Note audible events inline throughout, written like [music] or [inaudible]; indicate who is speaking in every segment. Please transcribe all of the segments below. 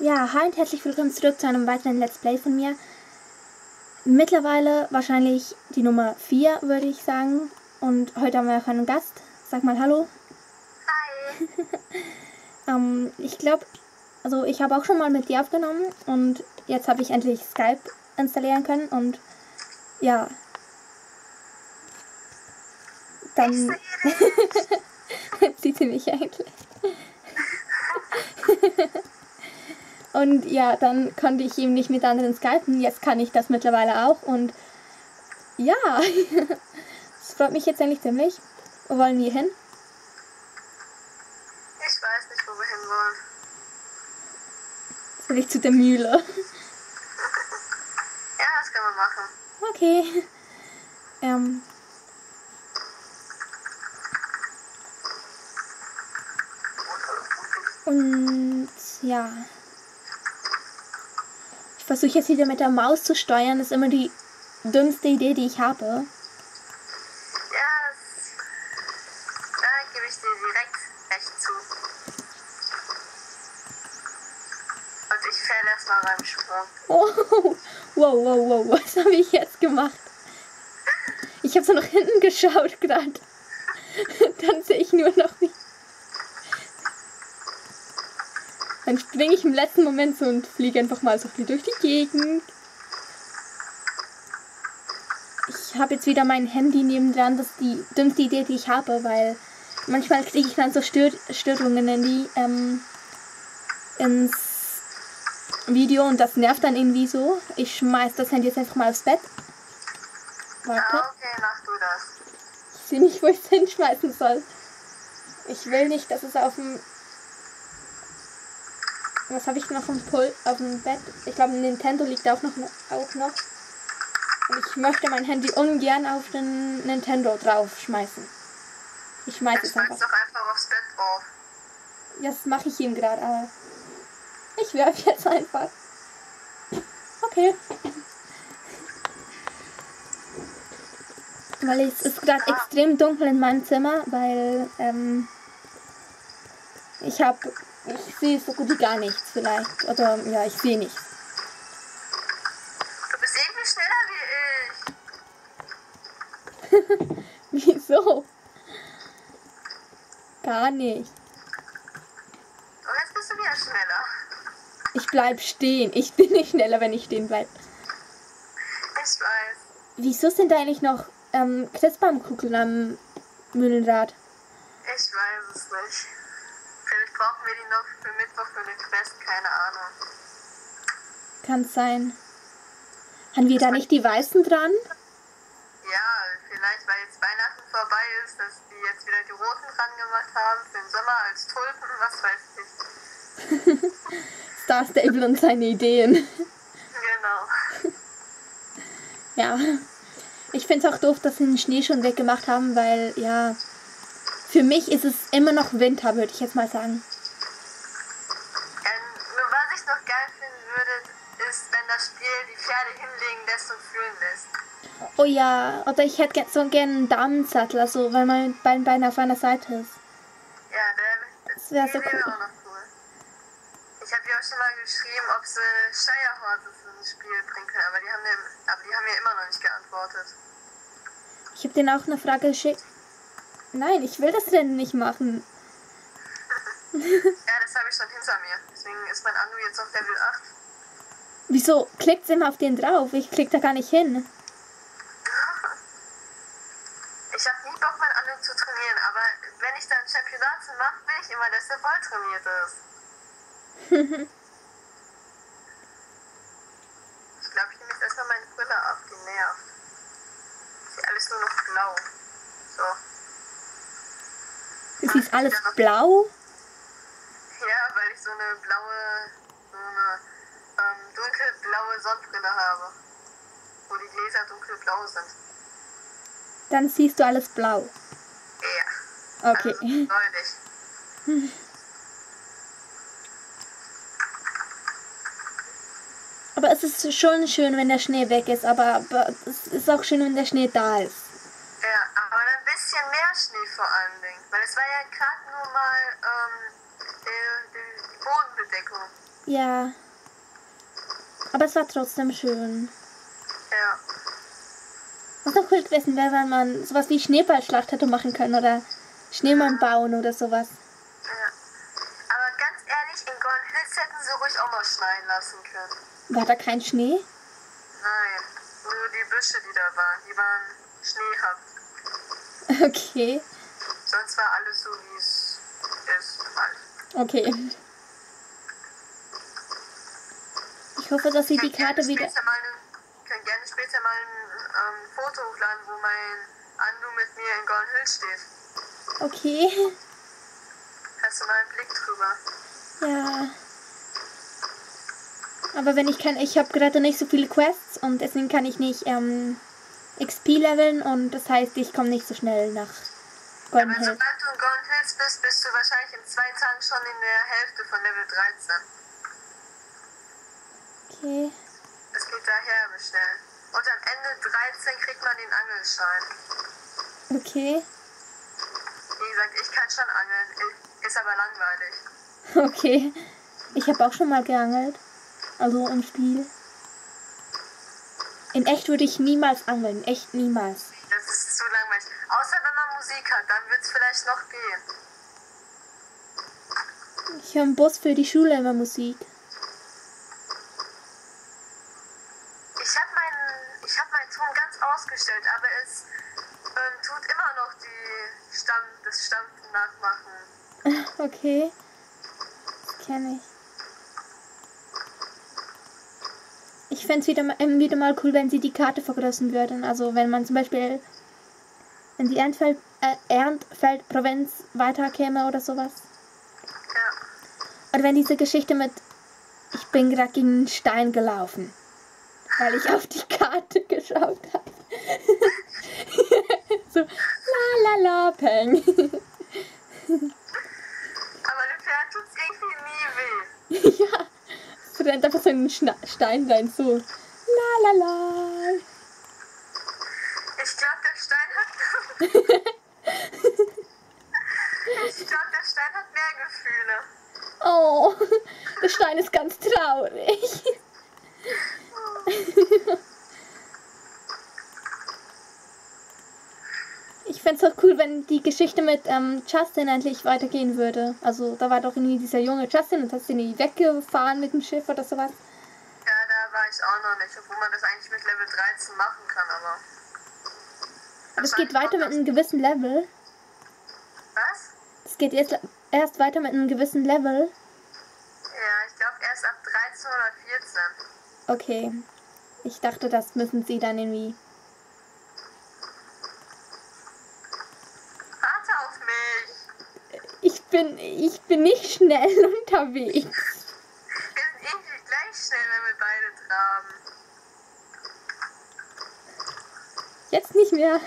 Speaker 1: Ja, hi und herzlich willkommen zurück zu einem weiteren Let's Play von mir. Mittlerweile wahrscheinlich die Nummer 4, würde ich sagen. Und heute haben wir auch einen Gast. Sag mal Hallo.
Speaker 2: Hi. [laughs]
Speaker 1: Ähm, ich glaube, also ich habe auch schon mal mit dir aufgenommen und jetzt habe ich endlich Skype installieren können und ja. Dann [laughs] sieht sie mich eigentlich. Und ja, dann konnte ich ihm nicht mit anderen skypen. Jetzt kann ich das mittlerweile auch und ja, [laughs] es freut mich jetzt eigentlich ziemlich. Wo wollen wir hin?
Speaker 2: Ich weiß nicht, wo wir hinwollen.
Speaker 1: Jetzt will ich zu der Mühle. [laughs]
Speaker 2: Ja, das können wir machen.
Speaker 1: Okay. Ähm. Und ja. Ich versuche jetzt wieder mit der Maus zu steuern. Das ist immer die dümmste Idee, die ich habe.
Speaker 2: Ja, das, da gebe ich dir direkt recht zu. Und ich fälle erstmal beim Sprung. [laughs]
Speaker 1: Oh, wow, wow, wow, was habe ich jetzt gemacht? Ich habe so nach hinten geschaut gerade. [laughs] Dann sehe ich nur noch nicht. Dann springe ich im letzten Moment so und fliege einfach mal so viel durch die Gegend. Ich habe jetzt wieder mein Handy nebendran. Das ist die dümmste Idee, die ich habe, weil manchmal kriege ich dann so Stör Störungen in die, ähm, ins Video und das nervt dann irgendwie so. Ich schmeiß das Handy jetzt einfach mal aufs Bett. Warte.
Speaker 2: Ja, okay, mach du das.
Speaker 1: Ich sehe nicht, wo ich es hinschmeißen soll. Ich will nicht, dass es auf dem. Was habe ich noch dem Pult, auf dem Bett? Ich glaube, ein Nintendo liegt auch noch. Auch noch. Und ich möchte mein Handy ungern auf den Nintendo draufschmeißen. Ich schmeiß
Speaker 2: Dann
Speaker 1: es einfach.
Speaker 2: doch einfach aufs Bett drauf.
Speaker 1: Das mache ich ihm gerade, aber. Ich werfe jetzt einfach. Okay. Weil es ist gerade extrem dunkel in meinem Zimmer, weil ähm, ich habe, ich sehe so gut wie gar nichts vielleicht. Oder ja, ich sehe nichts.
Speaker 2: Du bist irgendwie schneller wie [laughs] ich.
Speaker 1: Wieso? Gar nicht.
Speaker 2: Und jetzt bist du wieder schneller.
Speaker 1: Ich bleib stehen. Ich bin nicht schneller, wenn ich stehen bleib.
Speaker 2: Ich weiß.
Speaker 1: Wieso sind da eigentlich noch ähm, Christbaumkugeln am Mühlenrad?
Speaker 2: Ich weiß es nicht. Brauchen wir die noch für Mittwoch für den Quest, keine Ahnung.
Speaker 1: Kann sein. Haben wir da nicht die weißen dran?
Speaker 2: Ja, vielleicht weil jetzt Weihnachten vorbei ist, dass die jetzt wieder die roten dran gemacht haben für den Sommer als Tulpen, was weiß ich. [laughs]
Speaker 1: Star Stable und seine Ideen.
Speaker 2: Genau.
Speaker 1: Ja. Ich finde es auch doof, dass sie den Schnee schon weggemacht haben, weil, ja, für mich ist es immer noch Winter, würde ich jetzt mal sagen.
Speaker 2: Ähm, nur was ich noch geil finden würde, ist, wenn das Spiel die Pferde hinlegen lässt und fühlen lässt.
Speaker 1: Oh ja, oder ich hätte so gerne einen Damensattel, also wenn mein Bein, Bein auf einer Seite ist.
Speaker 2: Ja, der,
Speaker 1: Das wär
Speaker 2: die
Speaker 1: so
Speaker 2: wäre
Speaker 1: cool.
Speaker 2: auch noch cool. Ich habe ja auch schon mal geschrieben, ob sie Shire Horses ins Spiel bringen können, aber die haben mir, aber die haben mir immer noch nicht geantwortet.
Speaker 1: Ich habe denen auch eine Frage geschickt. Nein, ich will das denn nicht machen. [laughs]
Speaker 2: Ja, das habe ich schon hinter mir. Deswegen ist mein Anu jetzt auf Level 8.
Speaker 1: Wieso klickt immer auf den drauf? Ich klick da gar nicht hin.
Speaker 2: Ich habe nie Bock, mein Anu zu trainieren, aber wenn ich dann Championate mache, will ich immer, dass er voll trainiert ist. [laughs] Ich glaube, ich nehme jetzt erstmal meine Brille ab, die nervt. Ist alles nur noch blau. So.
Speaker 1: Es ist alles blau.
Speaker 2: Ja, weil ich so eine blaue, so eine ähm, dunkelblaue Sonnenbrille habe. Wo die Gläser dunkelblau sind.
Speaker 1: Dann siehst du alles blau.
Speaker 2: Ja.
Speaker 1: Okay.
Speaker 2: Also neulich.
Speaker 1: Aber es ist schon schön, wenn der Schnee weg ist, aber, aber es ist auch schön, wenn der Schnee da ist.
Speaker 2: Ja, aber ein bisschen mehr Schnee vor allen Dingen. Weil es war ja gerade nur mal ähm, die, die, die Bodenbedeckung.
Speaker 1: Ja. Aber es war trotzdem schön.
Speaker 2: Ja.
Speaker 1: Was noch cool gewesen wäre, wenn man sowas wie Schneeballschlacht hätte machen können oder Schneemann bauen oder sowas.
Speaker 2: ja. Aber ganz ehrlich, in Golden Hills hätten sie ruhig auch mal schneien lassen können.
Speaker 1: War da kein Schnee?
Speaker 2: Nein, nur die Büsche, die da waren, die waren schneehaft.
Speaker 1: Okay.
Speaker 2: Sonst war alles so, wie es ist. Halt.
Speaker 1: Okay. Ich hoffe, dass sie die Karte wieder.
Speaker 2: Mal könnt gerne später mal ein ähm, Foto hochladen, wo mein Andu mit mir in Golden Hills steht.
Speaker 1: Okay.
Speaker 2: Hast du mal einen Blick drüber?
Speaker 1: Ja. Aber wenn ich kann, ich habe gerade nicht so viele Quests und deswegen kann ich nicht ähm, XP leveln und das heißt, ich komme nicht so schnell nach Golden
Speaker 2: Aber
Speaker 1: Hills.
Speaker 2: sobald du in Golden Hills bist, bist du wahrscheinlich in zwei Tagen schon in der Hälfte von Level 13.
Speaker 1: Okay.
Speaker 2: Es geht daher schnell. Und am Ende 13 kriegt man den Angelschein.
Speaker 1: Okay.
Speaker 2: Wie gesagt, ich kann schon angeln, ist aber langweilig. [laughs]
Speaker 1: Okay. Ich habe auch schon mal geangelt. Also im Spiel. In echt würde ich niemals angeln. Echt niemals.
Speaker 2: Das ist zu langweilig. Außer wenn man Musik hat, dann wird es vielleicht noch gehen.
Speaker 1: Ich höre im Bus für die Schule immer Musik.
Speaker 2: Ich habe meinen ich hab meinen Ton ganz ausgestellt, aber es ähm, tut immer noch die Stamm, das Stampfen nachmachen.
Speaker 1: Okay. Das kenne ich. Ich fände es wieder, mal- ähm, wieder mal cool, wenn sie die Karte vergrößern würden. Also wenn man zum Beispiel in die Ernfeld, äh, Ernstfeld-Provinz weiterkäme oder sowas.
Speaker 2: Ja.
Speaker 1: Oder wenn diese Geschichte mit Ich bin gerade gegen einen Stein gelaufen. Weil ich auf die Karte geschaut habe. [laughs] so, la la la, Peng.
Speaker 2: Aber dem Pferd es irgendwie nie weh. [laughs]
Speaker 1: ja. So rennt einfach so ein Schna Stein rein, so. La la la.
Speaker 2: Ich glaube, der Stein hat. [laughs] ich glaube, der Stein hat mehr Gefühle.
Speaker 1: Oh, der Stein ist ganz traurig. Ich fände es auch cool, wenn die Geschichte mit ähm, Justin endlich weitergehen würde. Also da war doch irgendwie dieser junge Justin und hast ihn irgendwie weggefahren mit dem Schiff oder sowas.
Speaker 2: Ja, da war ich auch noch nicht, obwohl man das eigentlich mit Level 13 machen kann, aber.
Speaker 1: Aber es geht weiter mit einem gewissen Level.
Speaker 2: Was?
Speaker 1: Es geht erst, erst weiter mit einem gewissen Level.
Speaker 2: Ja, ich glaube erst ab 13 oder 14.
Speaker 1: Okay. Ich dachte, das müssen sie dann irgendwie.
Speaker 2: Warte auf mich!
Speaker 1: Ich bin, ich bin nicht schnell [laughs] unterwegs.
Speaker 2: Wir sind irgendwie gleich schnell, wenn wir beide traben.
Speaker 1: Jetzt nicht mehr.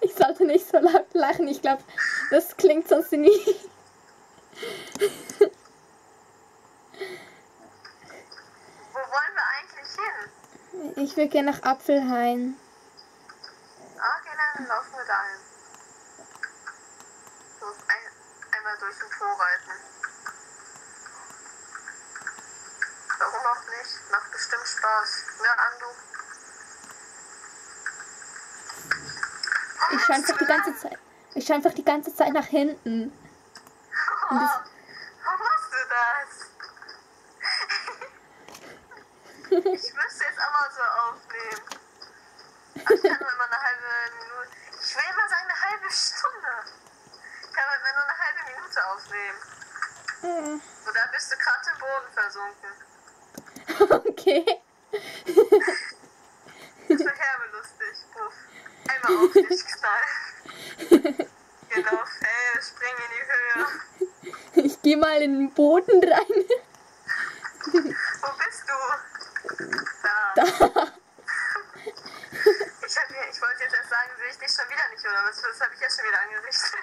Speaker 1: Ich sollte nicht so laut lachen. Ich glaube, das klingt sonst irgendwie.
Speaker 2: Wo wollen wir eigentlich hin?
Speaker 1: Ich will gerne nach Apfelhain.
Speaker 2: Okay, dann laufen wir dahin. So, ein, einmal durch den Po reiten. Warum auch nicht? Macht bestimmt Spaß. Ja, Andu.
Speaker 1: Ich schaue einfach die ganze Zeit. Ich schaue einfach die ganze Zeit nach hinten.
Speaker 2: Oh, warum machst du das? [laughs] ich müsste jetzt auch mal so aufnehmen. Aber Ich kann nur immer eine halbe Minute. Ich will immer sagen eine halbe Stunde. Ich kann immer nur eine halbe Minute aufnehmen.
Speaker 1: Hm,
Speaker 2: So, da bist du gerade im Boden versunken. [laughs]
Speaker 1: Okay.
Speaker 2: Das wird herbe lustig. Puff. Einmal auf dich knallen. [laughs] Genau, ey, spring in die Höhe.
Speaker 1: Ich gehe mal in den Boden rein.
Speaker 2: Wo bist du? Da.
Speaker 1: Da.
Speaker 2: Ich, hab ich wollte jetzt erst sagen, sehe ich dich schon wieder nicht, oder was? Das habe ich ja schon wieder angerichtet.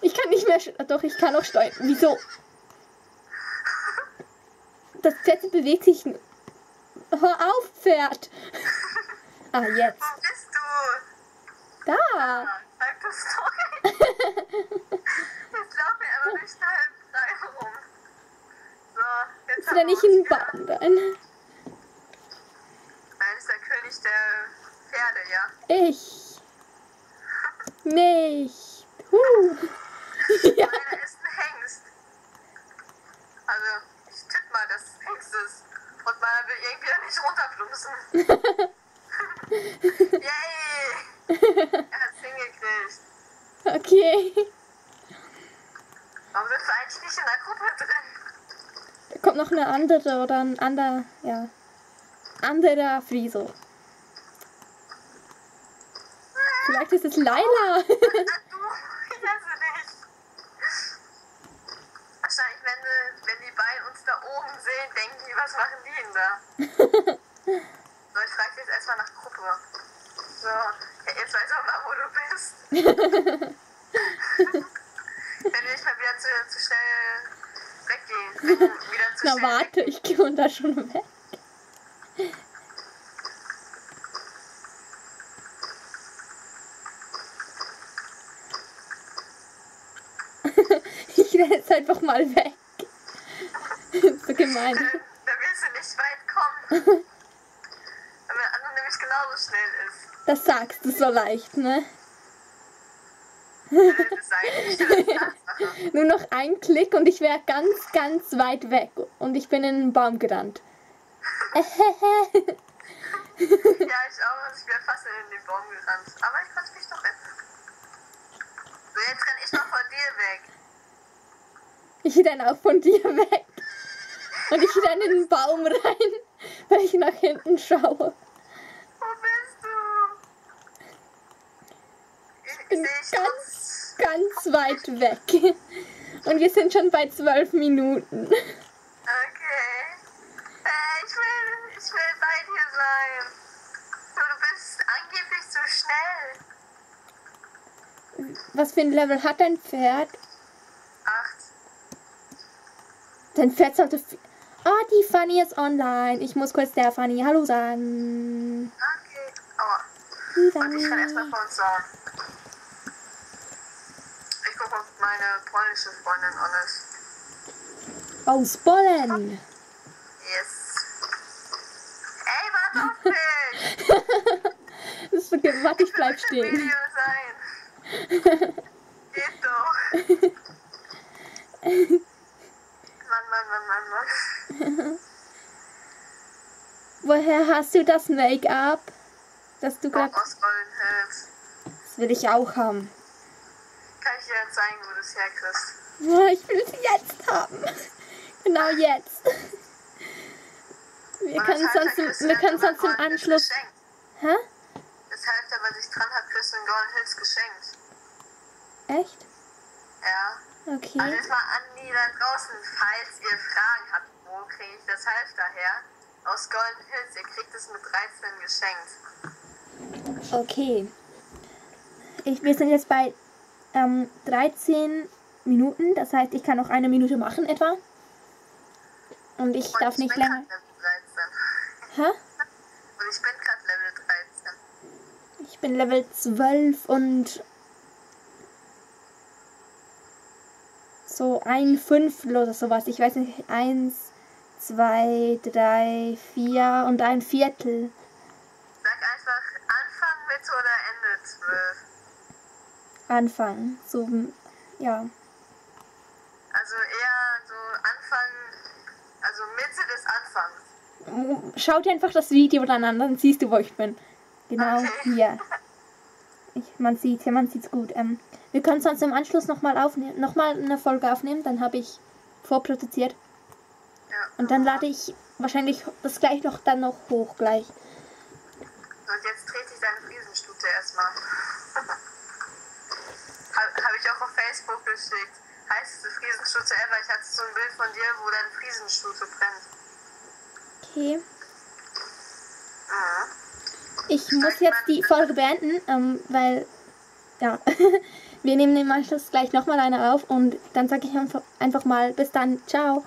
Speaker 1: Ich kann nicht mehr. Doch, ich kann auch steuern. Wieso? Das Pferd bewegt sich. Hör auf, Pferd! [laughs] ah, jetzt.
Speaker 2: Wo bist du?
Speaker 1: Da!
Speaker 2: Ja, sag du Story!
Speaker 1: jetzt lauf mir aber nicht da
Speaker 2: im Stein rum. So, jetzt Ist haben
Speaker 1: wir nicht in Baden
Speaker 2: dann? Nein, ist der König der Pferde, ja? Ich. [laughs] nicht. Huh. [laughs] ja. Hengst ist. Und meiner will irgendwie nicht runterplumpsen. [laughs] Yay! Er hat's hingekriegt.
Speaker 1: Okay.
Speaker 2: Warum bist du eigentlich nicht in der Gruppe drin?
Speaker 1: Da kommt noch eine andere oder ein anderer, ja. Anderer Friso. Vielleicht ist es Laila. [laughs]
Speaker 2: Ah, du, ich hasse dich. Wahrscheinlich, wenn, die- wenn die beiden uns da oben sehen, denken die, was machen die denn da? [laughs] So, ich frage jetzt erstmal nach Gruppe. So, ja, jetzt weiß auch mal, wo du bist. [laughs] wenn du nicht mal wieder zu, zu schnell weggehst. [laughs] Wenn du wieder zu
Speaker 1: Na
Speaker 2: schnell
Speaker 1: warte, ich gehe da schon weg. Ich renne jetzt einfach mal weg. [laughs] so gemein.
Speaker 2: Da willst du nicht weit kommen. [laughs] Wenn der andere nämlich genauso schnell ist.
Speaker 1: Das sagst du so leicht, ne? [laughs]
Speaker 2: Nicht.
Speaker 1: Nur noch ein Klick und ich wäre ganz, ganz weit weg. Und ich bin in den Baum gerannt.
Speaker 2: Ja, ich auch. Also ich wäre fast in den Baum gerannt. Aber ich konnte mich doch retten. So, jetzt renn ich noch von dir weg.
Speaker 1: Ich renne auch von dir weg. Und ich renne in den Baum rein, [laughs] weil ich nach hinten schaue.
Speaker 2: Wo bist du? Ich,
Speaker 1: bin ganz, ganz weit weg. Und wir sind schon bei zwölf Minuten.
Speaker 2: Okay. Äh, ich will, ich will bei dir sein. Du, du bist angeblich zu schnell.
Speaker 1: Was für ein Level hat dein Pferd?
Speaker 2: Acht.
Speaker 1: Dein Pferd sollte... Ah, die Fanny ist online. Ich muss kurz der Fanny Hallo sagen.
Speaker 2: Okay. Aua.
Speaker 1: Die
Speaker 2: Und ich kann erstmal
Speaker 1: Fanny.
Speaker 2: vor uns sagen. Ich gucke, ob meine polnische Freundin on ist.
Speaker 1: Aus Bollen.
Speaker 2: Yes. Ey, warte auf mich!
Speaker 1: Das [laughs] ist okay. Warte, ich bleib stehen.
Speaker 2: Video sein. Geht doch. [laughs] Mann, Mann, Mann, Mann, Mann. [laughs]
Speaker 1: Woher hast du das Make-up? Das du gerade...
Speaker 2: aus.
Speaker 1: Das will ich auch haben.
Speaker 2: Kann ich dir zeigen, wo du es herkriegst.
Speaker 1: Oh, ich will es jetzt haben. [laughs] Genau jetzt. Wir
Speaker 2: Und
Speaker 1: können sonst, im, wir können sonst im Anschluss...
Speaker 2: geschenkt.
Speaker 1: Hä?
Speaker 2: Das Halfter, was ich dran habe, kriegst du in Golden Hills geschenkt.
Speaker 1: Echt?
Speaker 2: Ja. Also
Speaker 1: Okay.
Speaker 2: jetzt mal an die da draußen, falls ihr Fragen habt, wo kriege ich das Halfter her? Aus Golden Hills, ihr kriegt es mit 13 geschenkt.
Speaker 1: Okay. Ich, wir sind jetzt bei ähm, 13 Minuten. Das heißt, ich kann noch eine Minute machen etwa. Und ich
Speaker 2: Und
Speaker 1: darf
Speaker 2: ich
Speaker 1: nicht
Speaker 2: bin
Speaker 1: länger...
Speaker 2: grad Level 13.
Speaker 1: Hä?
Speaker 2: Und ich bin gerade Level 13.
Speaker 1: Ich bin Level 12 und so ein Fünftel oder sowas. Ich weiß nicht, eins, zwei, drei, vier und ein Viertel.
Speaker 2: Sag einfach Anfang, Mitte oder Ende 12.
Speaker 1: Anfang. So, ja.
Speaker 2: Also eher so Anfang, also Mitte des Anfangs.
Speaker 1: Schau dir einfach das Video dann an, dann siehst du, wo ich bin. Genau
Speaker 2: Okay.
Speaker 1: hier. Ich, man sieht ja, man sieht's gut. Ähm, wir können sonst im Anschluss nochmal aufnehmen, nochmal eine Folge aufnehmen, dann habe ich vorproduziert. Und dann lade ich wahrscheinlich das gleich noch dann noch hoch gleich.
Speaker 2: Und jetzt trete ich deine Friesenstute erstmal. [laughs] Habe hab ich auch auf Facebook geschickt. Heißeste Friesenstute ever. Ich hatte so ein Bild von dir, wo deine Friesenstute brennt.
Speaker 1: Okay.
Speaker 2: Mhm.
Speaker 1: Ich muss jetzt die Folge beenden, ähm, weil ja, [laughs] wir nehmen im Anschluss gleich nochmal eine auf und dann sage ich einfach, einfach mal bis dann. Ciao.